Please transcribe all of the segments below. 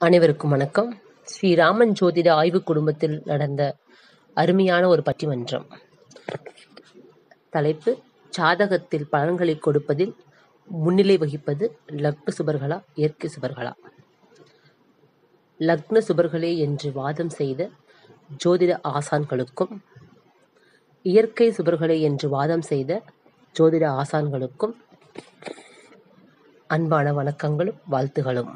அனைவருக்கும் வணக்கம். ஸ்ரீராமன் ஜோதிட ஆய்வு குடும்பத்தில் நடந்த அருமையான ஒரு பட்டிமன்றம். தலைப்பு ஜாதகத்தில் பலன்களை கொடுப்பதில் முன்னிலை வகிப்பது லக்ன சுபர்களா இயற்கை சுபர்களா? லக்ன சுபர்களே என்று வாதம் செய்த ஜோதிட ஆசான்களுக்கும் இயற்கை சுபர்களே என்று வாதம் செய்த ஜோதிட ஆசான்களுக்கும் அன்பான வணக்கங்களும் வாழ்த்துகளும்.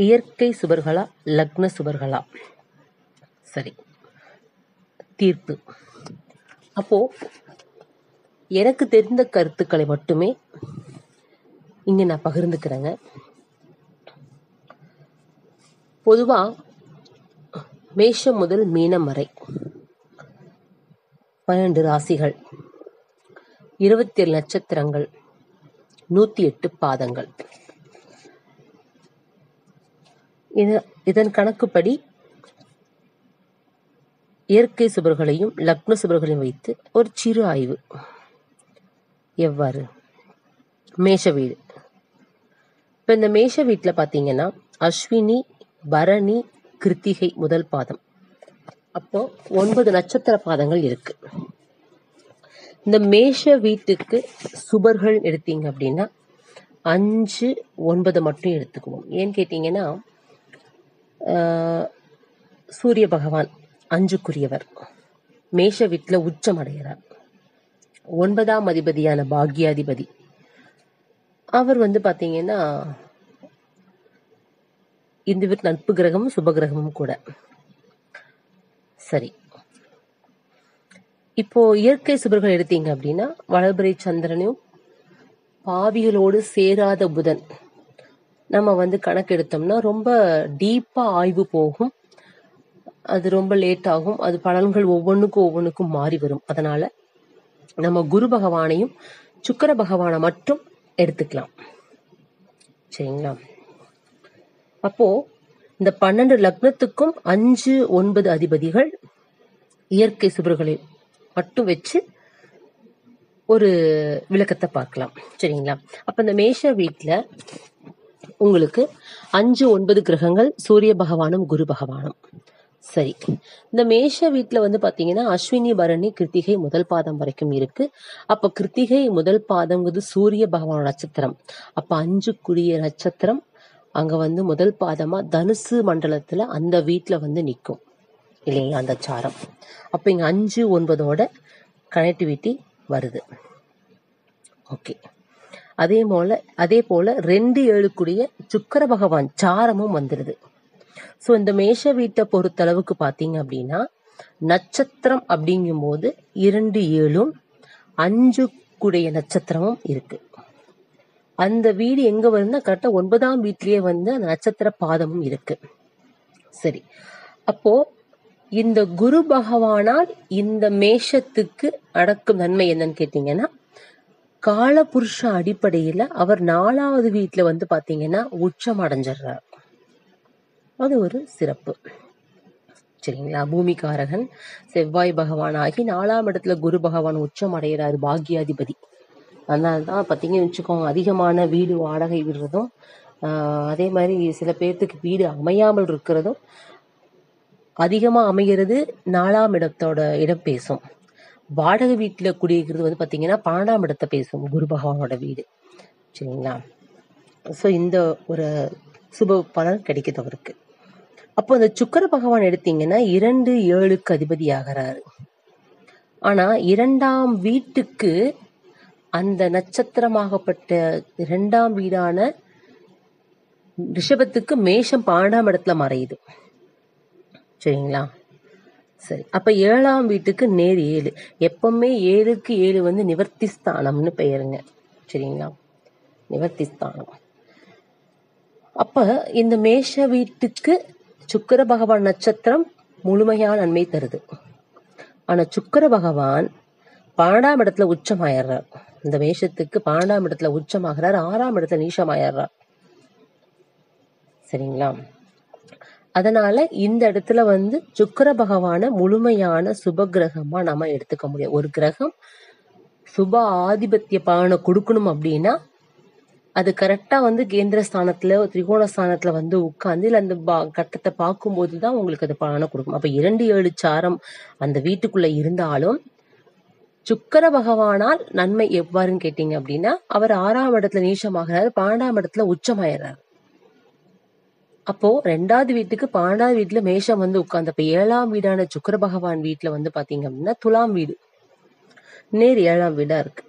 இயற்கை சுவர்களா லக்ன சுவர்களா? சரி. தீர்ப்பு. அப்போ எனக்கு தெரிந்த கருத்துக்களை மட்டுமே இங்க நான் பகிர்ந்துக்கிறேங்க. பொதுவா மேஷம் முதல் மீனம் வரை பன்னெண்டு ராசிகள் இருபத்தி ஏழு நட்சத்திரங்கள் நூத்தி எட்டு பாதங்கள். இதன் கணக்குப்படி இயற்கை சுபர்களையும் லக்ன சுபர்களையும் வைத்து ஒரு சிறு ஆய்வு. எவ்வாறு? மேஷ வீடு. இப்போ இந்த மேஷ வீட்டில் பார்த்தீங்கன்னா அஸ்வினி பரணி கிருத்திகை முதல் பாதம். அப்போ ஒன்பது நட்சத்திர பாதங்கள் இருக்கு. இந்த மேஷ வீட்டுக்கு சுபர்கள் எடுத்தீங்க அப்படின்னா அஞ்சு ஒன்பது மட்டும் எடுத்துக்குவோம். ஏன்னு கேட்டிங்கன்னா சூரிய பகவான் அஞ்சுக்குரியவர். மேஷ வீட்டில் உச்சம் அடைகிறார் ஒன்பதாம் அதிபதியான பாக்யாதிபதி. அவர் வந்து பாத்தீங்கன்னா இந்த வீட்டு நட்பு கிரகமும் சுப கிரகமும் கூட. சரி. இப்போ இயற்கை சுபர்கள் எடுத்தீங்க அப்படின்னா வளபுரை சந்திரனையும் பாவிகளோடு சேராத புதன். நம்ம வந்து கணக்கு எடுத்தோம்னா ரொம்ப டீப்பா ஆய்வு போகும். அது ரொம்ப லேட் ஆகும். அது பலன்கள் ஒவ்வொன்றுக்கும் ஒவ்வொன்றுக்கும் மாறி வரும். அதனால நம்ம குரு பகவானையும் சுக்கர பகவானை மட்டும் எடுத்துக்கலாம். சரிங்களா? அப்போ இந்த பன்னெண்டு லக்னத்துக்கும் அஞ்சு ஒன்பது அதிபதிகள் இயற்கை சுபர்களை மட்டும் வச்சு ஒரு விளக்கத்தை பார்க்கலாம். சரிங்களா? அப்ப இந்த மேஷ வீட்டில் உங்களுக்கு அஞ்சு ஒன்பது கிரகங்கள் சூரிய பகவானும் குரு பகவானும். சரி. இந்த மேஷ வீட்டில் வந்து பாத்தீங்கன்னா அஸ்வினி பரணி கிருத்திகை முதல் பாதம் வரைக்கும் இருக்கு. அப்ப கிருத்திகை முதல் பாதம்ங்கிறது சூரிய பகவான் நட்சத்திரம். அப்ப குடிய நட்சத்திரம் அங்க வந்து முதல் பாதமா தனுசு மண்டலத்துல அந்த வீட்டில் வந்து நிற்கும் இல்லைங்களா? அந்த சாரம். அப்ப இங்க அஞ்சு ஒன்பதோட கனெக்டிவிட்டி வருது. ஓகே அதே போல அதே போல ரெண்டு ஏழுக்குரிய சுக்கர பகவான் சாரமும் வந்துருது. ஸோ இந்த மேஷ வீட்டை பொறுத்தளவுக்கு பார்த்தீங்க அப்படின்னா நட்சத்திரம் அப்படிங்கும்போது இரண்டு ஏழும் அஞ்சு கூடிய நட்சத்திரமும் இருக்கு. அந்த வீடு எங்க வருதுன்னா கரெக்டா ஒன்பதாம் வீட்லயே வந்து அந்த நட்சத்திர பாதமும் இருக்கு. சரி. அப்போ இந்த குரு பகவானால் இந்த மேஷத்துக்கு அடக்கும் நன்மை என்னன்னு கேட்டீங்கன்னா காலபுருஷ அடிப்படையில அவர் நாலாவது வீட்டில் வந்து பாத்தீங்கன்னா உச்சம் அடைஞ்சிடுறார். அது ஒரு சிறப்பு. சரிங்களா? பூமிகாரகன் செவ்வாய் பகவான் ஆகி நாலாம் இடத்துல குரு பகவான் உச்சம் அடைகிறார் பாக்யாதிபதி. அதனால தான் பார்த்தீங்கன்னு வச்சுக்கோங்க அதிகமான வீடு வாடகை விடுறதும் அதே மாதிரி சில பேர்த்துக்கு வீடு அமையாமல் இருக்கிறதும் அதிகமா அமைகிறது நாலாம் இடத்தோட இடம் பேசும். வாடகை வீட்டில் குடியிருக்கிறது வந்து பார்த்தீங்கன்னா பன்னெண்டாம் இடத்தை பேசும் குரு பகவானோட வீடு. சரிங்களா? ஸோ இந்த ஒரு சுப பலன் கிடைக்குது அவருக்கு. அப்போ அந்த சுக்கர பகவான் எடுத்தீங்கன்னா இரண்டு ஏழுக்கு அதிபதி ஆகிறாரு ஆனால் இரண்டாம் வீட்டுக்கு அந்த நட்சத்திரமாகப்பட்ட இரண்டாம் வீடான ரிஷபத்துக்கு மேஷம் பன்னெண்டாம் இடத்துல மறையுது. சரிங்களா? சரி. அப்ப ஏழாம் வீட்டுக்கு நேர் ஏழு. எப்பவுமே ஏழுக்கு ஏழு வந்து நிவர்த்தி ஸ்தானம்னு பெயருங்க. சரிங்களா? நிவர்த்தி ஸ்தானம் அப்ப இந்த மேஷ வீட்டுக்கு சுக்கிர பகவான் நட்சத்திரம் முழுமையான நன்மை தருது. ஆனா சுக்கிர பகவான் பன்னெண்டாம் இடத்துல உச்சமாயிடுறார். இந்த மேஷத்துக்கு பன்னெண்டாம் இடத்துல உச்சமாகிறார். ஆறாம் இடத்துல நீசமாயிடுறார் சரிங்களா? அதனால இந்த இடத்துல வந்து சுக்கர பகவான முழுமையான சுப கிரகமா நம்ம எடுத்துக்க முடியும். ஒரு கிரகம் சுப ஆதிபத்திய பலனை கொடுக்கணும் அப்படின்னா அது கரெக்டா வந்து கேந்திர ஸ்தானத்துல திரிகோண ஸ்தானத்துல வந்து உட்கார்ந்து இல்ல அந்த பா- கட்டத்தை பார்க்கும்போது தான் உங்களுக்கு அது பலனை கொடுக்கும். அப்ப இரண்டு ஏழு சாரம் அந்த வீட்டுக்குள்ள இருந்தாலும் சுக்கர பகவானால் நன்மை எவ்வாறுன்னு கேட்டீங்க அப்படின்னா அவர் ஆறாம் இடத்துல நீச்சமாகிறாரு பன்னெண்டாம் இடத்துல உச்சமாயிடுறாரு அப்போ ரெண்டாவது வீட்டுக்கு பன்னெண்டாவது வீட்டுல மேஷம் வந்து உட்கார்ந்து ஏழாம் வீடான சுக்கிர பகவான் வீட்டுல வந்து பாத்தீங்க அப்படின்னா துலாம் வீடு. நேர் ஏழாம் வீடா இருக்கு.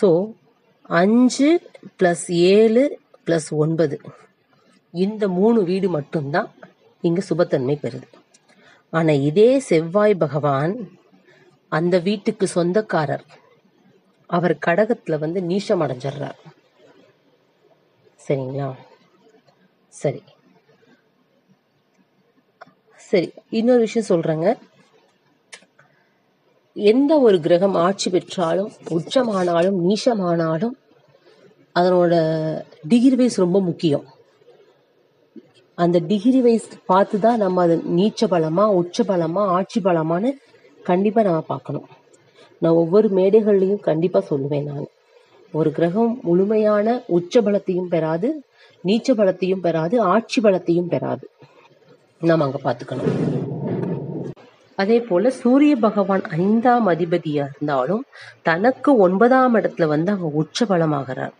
ஸோ அஞ்சு பிளஸ் ஏழு பிளஸ் ஒன்பது. இந்த மூணு வீடு மட்டும்தான் இங்க சுபத்தன்மை பெறுது. ஆனா இதே செவ்வாய் பகவான் அந்த வீட்டுக்கு சொந்தக்காரர். அவர் கடகத்துல வந்து நீஷம் அடைஞ்சிடுறார். சரிங்களா? சரி. சரி இன்னொரு விஷயம் சொல்றேங்க. எந்த ஒரு கிரகம் ஆட்சி பெற்றாலும் உச்சமானாலும் நீச்சமானாலும் அதனோட டிகிரி வைஸ் ரொம்ப முக்கியம். அந்த டிகிரி வைஸ் பார்த்து தான் நம்ம அது நீச்ச பலமா உச்ச பலமா ஆட்சி பலமான்னு கண்டிப்பாக நம்ம பார்க்கணும். நான் ஒவ்வொரு மேடைகள்லையும் கண்டிப்பாக சொல்லுவேன் நான். ஒரு கிரகம் முழுமையான உச்ச பலத்தையும் பெறாது நீச்ச பலத்தையும் பெறாது ஆட்சி பலத்தையும் பெறாது. நாம் அங்க பாத்துக்கணும் அதே போல சூரிய பகவான் ஐந்தாம் அதிபதியா இருந்தாலும் தனக்கு ஒன்பதாம் இடத்துல வந்து அவங்க உச்ச பலமாகிறார்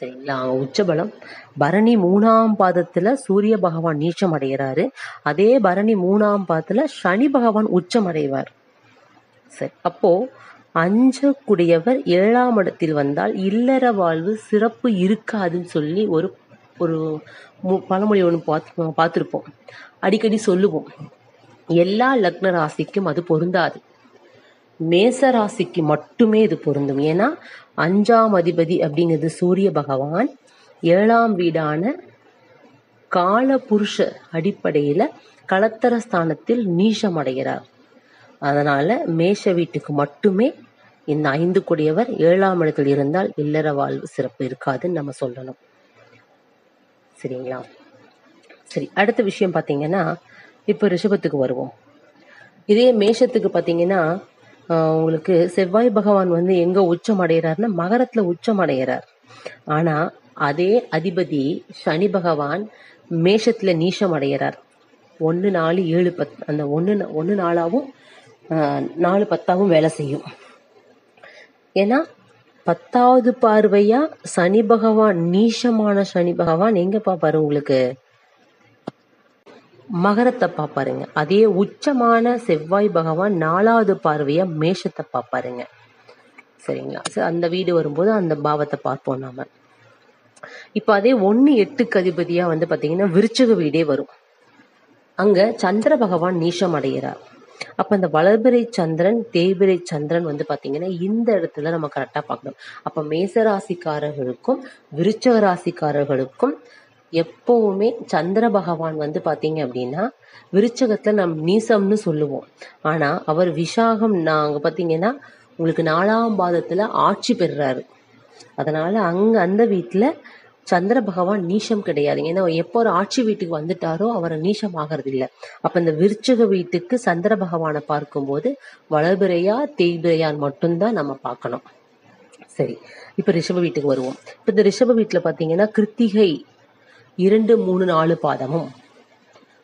சரிங்களா? அவங்க உச்சபலம். பரணி மூணாம் பாதத்துல சூரிய பகவான் நீச்சம் அடைகிறாரு அதே பரணி மூணாம் பாதத்துல சனி பகவான் உச்சம் அடைவார். சரி அப்போ அஞ்சக்கூடியவர் ஏழாம் இடத்தில் வந்தால் இல்லற வாழ்வு சிறப்பு இருக்காதுன்னு சொல்லி ஒரு ஒரு மு- பழமொழி ஒன்று பார்த்து பார்த்துருப்போம் அடிக்கடி சொல்லுவோம். எல்லா லக்ன ராசிக்கும் அது பொருந்தாது. மேச ராசிக்கு மட்டுமே இது பொருந்தும். ஏன்னா அஞ்சாம் அதிபதி அப்படிங்கிறது சூரிய பகவான். ஏழாம் வீடான கால புருஷ அடிப்படையில் களத்தர ஸ்தானத்தில் நீஷம் அடைகிறார். அதனால மேஷ வீட்டுக்கு மட்டுமே இந்த ஐந்து கொடியவர் ஏழாம் இடத்தில் இருந்தால் இல்லற வாழ்வு சிறப்பு இருக்காதுன்னு நம்ம சொல்லணும். சரிங்களா? சரி அடுத்த விஷயம் பார்த்தீங்கன்னா இப்போ ரிஷபத்துக்கு வருவோம். இதே மேஷத்துக்கு பார்த்தீங்கன்னா உங்களுக்கு செவ்வாய் பகவான் வந்து எங்க உச்சம் அடைகிறாருன்னா மகரத்துல உச்சம் அடைகிறார் ஆனா அதே அதிபதி சனி பகவான் மேஷத்துல நீஷம் அடைகிறார் ஒன்னு நாலு ஏழு பத் அந்த ஒன்னு ஒன்று நாளாகவும் நாலு பத்தாவும் வேலை செய்யும். ஏன்னா பத்தாவது பார்வையா சனி பகவான் நீசமான சனி பகவான் எங்க பாப்பாரு உங்களுக்கு? மகரத்தை பாப்பாருங்க அதே உச்சமான செவ்வாய் பகவான் நாலாவது பார்வையா மேஷத்தை பாப்பாருங்க சரிங்களா? சரி, அந்த வீடு வரும்போது அந்த பாவத்தை பார்ப்போம் நாம. இப்ப அதே ஒன்னு எட்டுக்கு அதிபதியா வந்து பாத்தீங்கன்னா விருச்சக வீடே வரும். அங்க சந்திர பகவான் நீசம் அடைகிறார் அப்ப இந்த வளர்பிறை சந்திரன் தேய்பிறை சந்திரன் வந்து பாத்தீங்கன்னா இந்த இடத்துல நம்ம கரெக்டா பார்க்கணும். அப்ப மேச ராசிக்காரர்களுக்கும் விருச்சக ராசிக்காரர்களுக்கும் எப்பவுமே சந்திர பகவான் வந்து பாத்தீங்க அப்படின்னா விருச்சகத்துல நம் நீசம்னு சொல்லுவோம். ஆனா அவர் விஷாகம் நாங்க பாத்தீங்கன்னா உங்களுக்கு நாலாம் பாதத்துல ஆட்சி பெறுறாரு. அதனால அங்க அந்த வீட்டுல சந்திர பகவான் நீஷம் கிடையாது. ஏன்னா எப்போ ஒரு ஆட்சி வீட்டுக்கு வந்துட்டாரோ அவர் நீஷம் ஆகிறது இல்ல அப்ப இந்த விருச்சக வீட்டுக்கு சந்திர பகவானை பார்க்கும்போது வளர்பிறையா தேய்பிரையான் மட்டும்தான் நம்ம பார்க்கணும். சரி இப்ப ரிஷப வீட்டுக்கு வருவோம். இப்ப இந்த ரிஷப வீட்டுல பாத்தீங்கன்னா கிருத்திகை இரண்டு மூணு நாலு பாதமும்.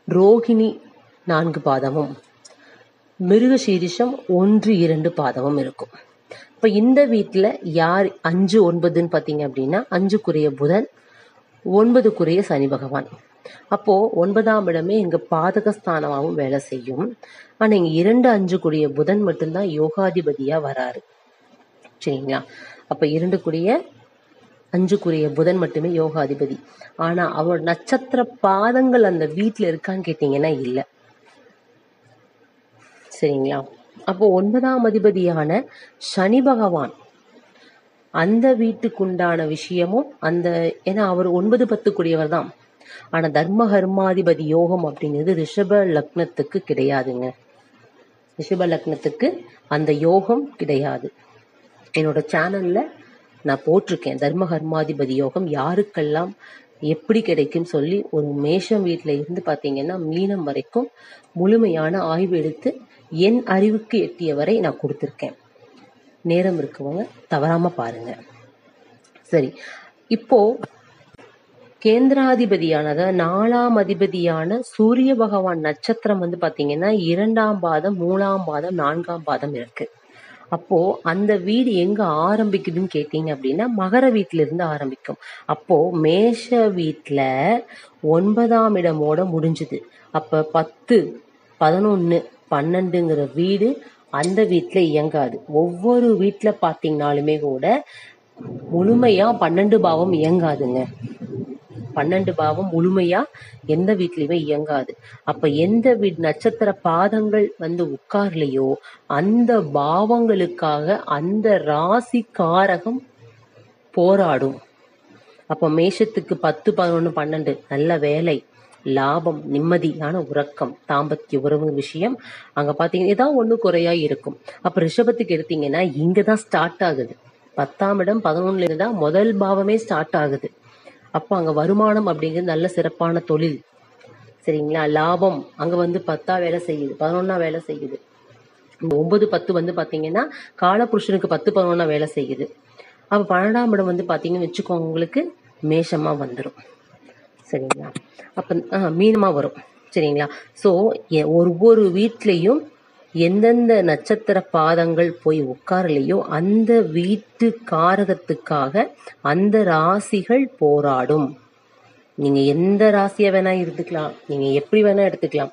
ரோகிணி நான்கு பாதமும். மிருகசீரிஷம் ஒன்று இரண்டு பாதமும் இருக்கும். இப்ப இந்த வீட்டில் யார் அஞ்சு ஒன்பதுன்னு பாத்தீங்க அப்படின்னா அஞ்சுக்குரிய புதன் ஒன்பதுக்குரிய சனி பகவான். அப்போ ஒன்பதாம் இடமே இங்க பாதகஸ்தானமாகவும் வேலை செய்யும். ஆனா இங்க இரண்டு அஞ்சுக்குரிய புதன் மட்டும்தான் யோகாதிபதியா வராரு. சரிங்களா? அப்ப இரண்டுக்குரிய அஞ்சுக்குரிய புதன் மட்டுமே யோகாதிபதி. ஆனா அவர் நட்சத்திர பாதங்கள் அந்த வீட்டுல இருக்கான்னு கேட்டீங்கன்னா இல்ல. சரிங்களா? அப்போ ஒன்பதாம் அதிபதியான சனி பகவான். அந்த வீட்டுக்குண்டான விஷயமும் அந்த ஏன்னா அவர் ஒன்பது பத்துக்குரியவர் தான் ஆனா தர்ம கர்மாதிபதி யோகம் அப்படிங்கிறது ரிஷப லக்னத்துக்கு கிடையாதுங்க. ரிஷப லக்னத்துக்கு அந்த யோகம் கிடையாது. என்னோட சேனல்ல நான் போட்டிருக்கேன். தர்ம கர்மாதிபதி யோகம் யாருக்கெல்லாம் எப்படி கிடைக்கும் சொல்லி ஒரு மேஷம் வீட்டில் இருந்து பார்த்தீங்கன்னா மீனம் வரைக்கும் முழுமையான ஆய்வு எடுத்து என் அறிவுக்கு எட்டிய வரை நான் கொடுத்துருக்கேன். நேரம் இருக்கவங்க தவறாம பாருங்க. சரி. இப்போ கேந்திராதிபதியான அதாவது நாலாம் அதிபதியான சூரிய பகவான் நட்சத்திரம் வந்து பாத்தீங்கன்னா இரண்டாம் பாதம் மூணாம் பாதம் நான்காம் பாதம் இருக்கு. அப்போ அந்த வீடு எங்க ஆரம்பிக்குதுன்னு கேட்டீங்க அப்படின்னா மகர வீட்டுல இருந்து ஆரம்பிக்கும். அப்போ மேஷ வீட்டுல ஒன்பதாம் இடமோட முடிஞ்சுது. அப்ப பத்து பதினொன்னு பன்னெண்டுங்கிற வீடு அந்த வீட்டுல இயங்காது. ஒவ்வொரு வீட்டுல பாத்தீங்கன்னாலுமே கூட முழுமையா பன்னெண்டு பாவம் இயங்காதுங்க. பன்னெண்டு பாவம் முழுமையா எந்த வீட்லயுமே இயங்காது. அப்ப எந்த வீட் நட்சத்திர பாதங்கள் வந்து உட்கார்லையோ அந்த பாவங்களுக்காக அந்த ராசி காரகம் போராடும். அப்ப மேஷத்துக்கு பத்து பதினொன்னு பன்னெண்டு நல்ல வேலை. லாபம் நிம்மதியான உறக்கம் தாம்பத்திய உறவு விஷயம். அங்க பாத்தீங்கன்னா ஏதாவது ஒண்ணு குறையா இருக்கும். அப்ப ரிஷபத்துக்கு எடுத்தீங்கன்னா இங்கதான் ஸ்டார்ட் ஆகுது. பத்தாம் இடம் பதினொன்னுல இருந்தா முதல் பாவமே ஸ்டார்ட் ஆகுது. அப்போ அங்க வருமானம் அப்படிங்கிறது நல்ல சிறப்பான தொழில். சரிங்களா? லாபம். அங்க வந்து பத்தா வேலை செய்யுது பதினொன்னா வேலை செய்யுது. ஒன்பது பத்து வந்து பாத்தீங்கன்னா காலபுருஷனுக்கு பத்து பதினொன்னா வேலை செய்யுது. அப்ப பன்னெண்டாம் இடம் வந்து பாத்தீங்கன்னு வச்சுக்கோங்க உங்களுக்கு மேஷமா வந்துடும் சரிங்களா? அப்போ மீனமாக மீனமா வரும். சரிங்களா? சோ ஒவ்வொரு வீட்லேயும் எந்தெந்த நட்சத்திர பாதங்கள் போய் உட்காரலையோ அந்த வீட்டு காரகத்துக்காக அந்த ராசிகள் போராடும். நீங்க எந்த ராசியா வேணா எடுத்துக்கலாம். நீங்க எப்படி வேணா எடுத்துக்கலாம்.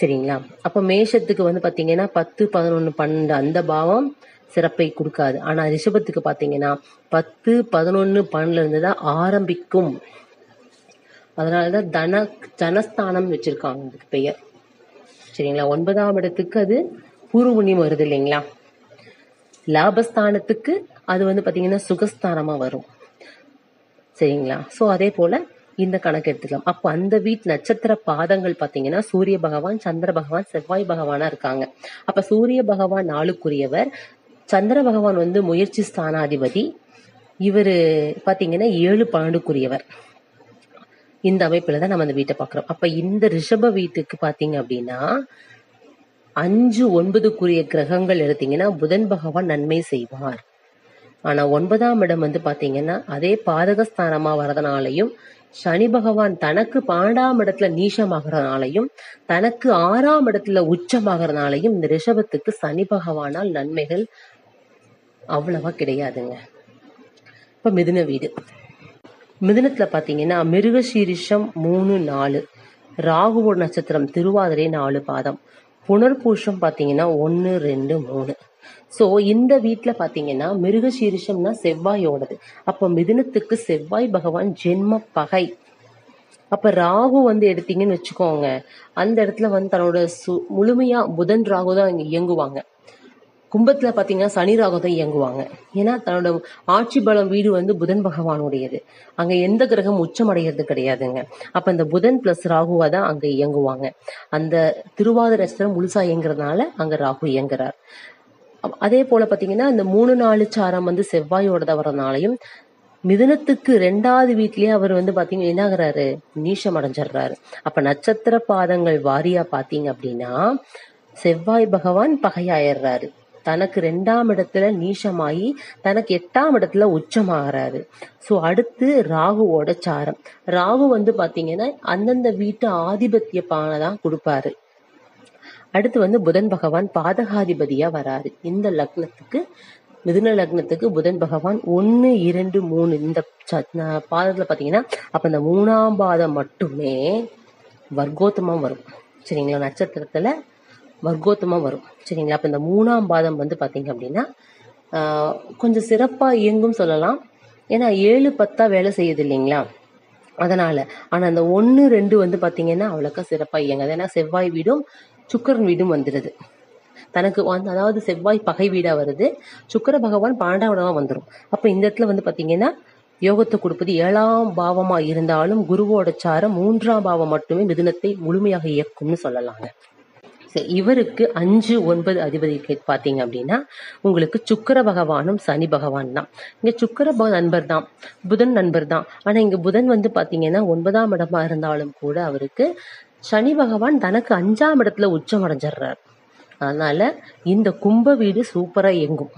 சரிங்களா? அப்ப மேஷத்துக்கு வந்து பாத்தீங்கன்னா பத்து பதினொன்னு பன்னெண்டு அந்த பாவம் சிறப்பை கொடுக்காது. ஆனா ரிஷபத்துக்கு பாத்தீங்கன்னா பத்து பதினொன்னு பன்னெண்டுல இருந்து தான் ஆரம்பிக்கும். அதனாலதான் தன ஜனஸ்தானம் வச்சிருக்காங்க அதுக்கு பெயர். சரிங்களா? ஒன்பதாம் இடத்துக்கு அது பூர்வ புண்ணியம் வருது இல்லைங்களா? லாபஸ்தானத்துக்கு அது வந்து பாத்தீங்கன்னா சுகஸ்தானமா வரும். சரிங்களா? சோ அதே போல இந்த கணக்கு எடுத்துக்கலாம். அப்போ அந்த வீட் நட்சத்திர பாதங்கள் பாத்தீங்கன்னா சூரிய பகவான் சந்திர பகவான் செவ்வாய் பகவானா இருக்காங்க. அப்ப சூரிய பகவான் நாளுக்குரியவர். சந்திர பகவான் வந்து முயற்சி ஸ்தானாதிபதி. இவரு பாத்தீங்கன்னா ஏழு பன்னெண்டுக்குரியவர் இந்த அமைப்புல தான் நம்ம அந்த வீட்டை பாக்குறோம் அப்ப இந்த ரிஷப வீட்டுக்கு பாத்தீங்க அப்படின்னா அஞ்சு ஒன்பதுக்குரிய கிரகங்கள் எடுத்தீங்கன்னா புதன் பகவான் நன்மை செய்வார். ஆனா ஒன்பதாம் இடம் வந்து பாத்தீங்கன்னா அதே பாதகஸ்தானமா வரதுனாலையும் சனி பகவான் தனக்கு பன்னெண்டாம் இடத்துல நீசமாகறதுனாலையும் தனக்கு ஆறாம் இடத்துல உச்சமாகறதுனாலையும் இந்த ரிஷபத்துக்கு சனி பகவானால் நன்மைகள் அவ்வளவா கிடையாதுங்க. இப்ப மிதுன வீடு. மிதுனத்துல பாத்தீங்கன்னா மிருகசீரிஷம் மூணு நாலு. ராகுவோட நட்சத்திரம் திருவாதிரை நாலு பாதம். புனர்பூஷம் பாத்தீங்கன்னா ஒன்னு ரெண்டு மூணு. சோ இந்த வீட்டில் பாத்தீங்கன்னா மிருகசீரிஷம்னா செவ்வாயோடது. அப்ப மிதுனத்துக்கு செவ்வாய் பகவான் ஜென்ம பகை. அப்ப ராகு வந்து எடுத்தீங்கன்னு வச்சுக்கோங்க. அந்த இடத்துல வந்து தன்னோட சு முழுமையா புதன் ராகு தான் இயங்குவாங்க. கும்பத்துல பாத்தீங்கன்னா சனி ராகு தான் இயங்குவாங்க. ஏன்னா தன்னோட ஆட்சி பலம் வீடு வந்து புதன் பகவானுடையது. அங்க எந்த கிரகம் உச்சமடைகிறது கிடையாதுங்க. அப்ப இந்த புதன் பிளஸ் ராகுவா தான் அங்க இயங்குவாங்க. அந்த திருவாதிரை நட்சத்திரம் முழுசா இயங்குறதுனால அங்க ராகு இயங்குறார். அதே போல பாத்தீங்கன்னா இந்த மூணு நாலு சாரம் வந்து செவ்வாயோட வரனாலையும் மிதுனத்துக்கு ரெண்டாவது வீட்லயே அவர் வந்து பாத்தீங்கன்னா என்னாகிறாரு? நீஷம் அடைஞ்சிடுறாரு. அப்ப நட்சத்திர பாதங்கள் வாரியா பாத்தீங்க அப்படின்னா செவ்வாய் பகவான் பகையாயிடுறாரு. தனக்கு ரெண்டாம் இடத்துல நீஷமாயி தனக்கு எட்டாம் இடத்துல உச்சமாகறாரு. சோ அடுத்து ராகுவோட சாரம். ராகு வந்து பாத்தீங்கன்னா அந்தந்த வீட்டு ஆதிபத்திய பானை தான் கொடுப்பாரு. அடுத்து வந்து புதன் பகவான் பாதகாதிபதியா வராரு. இந்த லக்னத்துக்கு மிதுன லக்னத்துக்கு புதன் பகவான் ஒன்னு இரண்டு மூணு இந்த ச- ந- பாதத்துல பாத்தீங்கன்னா அப்ப இந்த மூணாம் பாதம் மட்டுமே வர்க்கோத்தமம் வரும். சரிங்களா? நட்சத்திரத்துல வர்க்கோத்தமாக வரும். சரிங்களா? அப்ப இந்த மூணாம் பாதம் வந்து பார்த்தீங்க அப்படின்னா ஆஹ், கொஞ்சம் சிறப்பா இயங்கும் சொல்லலாம். ஏன்னா ஏழு பத்தா வேலை செய்யுது இல்லைங்களா? அதனால. ஆனா அந்த ஒன்னு ரெண்டு வந்து பார்த்தீங்கன்னா அவ்வளோக்கா சிறப்பா இயங்காது. ஏன்னா செவ்வாய் வீடும் சுக்கிரன் வீடும் வந்துடுது தனக்கு வந்து அதாவது செவ்வாய் பகை வீடா வருது. சுக்கிர பகவான் பன்னெண்டாம் வந்துடும் அப்போ இந்த இடத்துல வந்து பார்த்தீங்கன்னா யோகத்தை கொடுப்பது ஏழாம் பாவமா இருந்தாலும் குருவோட சாரம் மூன்றாம் பாவம் மட்டுமே மிதுனத்தை முழுமையாக இயக்கும்னு சொல்லலாங்க. இவருக்கு அஞ்சு ஒன்பது அதிபதி பார்த்தீங்க அப்படின்னா உங்களுக்கு சுக்கிர பகவானும் சனி பகவான் தான். இங்கே சுக்கிர நண்பர் தான். புதன் நண்பர் தான். ஆனால் இங்கே புதன் வந்து பார்த்தீங்கன்னா ஒன்பதாம் இடமா இருந்தாலும் கூட அவருக்கு சனி பகவான் தனக்கு அஞ்சாம் இடத்துல உச்சம் அடைஞ்சிடுறார். அதனால இந்த கும்ப வீடு சூப்பராக இயங்கும்.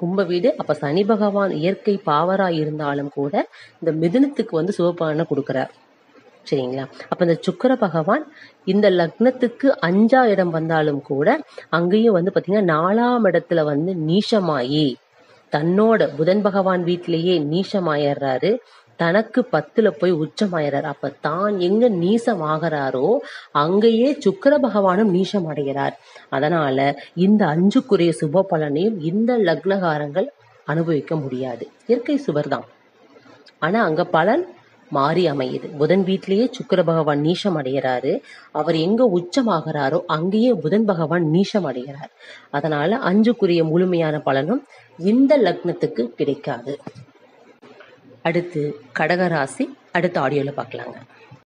கும்ப வீடு அப்ப சனி பகவான் இயற்கை பாவராக இருந்தாலும் கூட இந்த மிதுனத்துக்கு வந்து சிவபான கொடுக்குறார். சரிங்களா? அப்ப இந்த சுக்கர பகவான் இந்த லக்னத்துக்கு அஞ்சா இடம் வந்தாலும் கூட அங்கேயும் வந்து பாத்தீங்கன்னா நாலாம் இடத்துல வந்து நீசமாயி தன்னோட புதன் பகவான் வீட்டிலேயே நீஷமாயிடுறாரு தனக்கு பத்துல போய் உச்சமாயிறார். அப்ப தான் எங்க நீசம் ஆகிறாரோ அங்கேயே சுக்கிர பகவானும் நீசம் அடைகிறார் அதனால இந்த அஞ்சுக்குரிய சுப பலனையும் இந்த லக்னகாரங்கள் அனுபவிக்க முடியாது. இயற்கை சுவர்தான் ஆனா அங்க பலன் மாறி அமையுது. புதன் வீட்டிலேயே சுக்கர பகவான் நீசம் அடைகிறாரு. அவர் எங்க உச்சமாகிறாரோ அங்கேயே புதன் பகவான் நீசம் அடைகிறார். அதனால அஞ்சுக்குரிய முழுமையான பலனும் இந்த லக்னத்துக்கு கிடைக்காது. அடுத்து கடகராசி அடுத்த ஆடியோல பார்க்கலாங்க.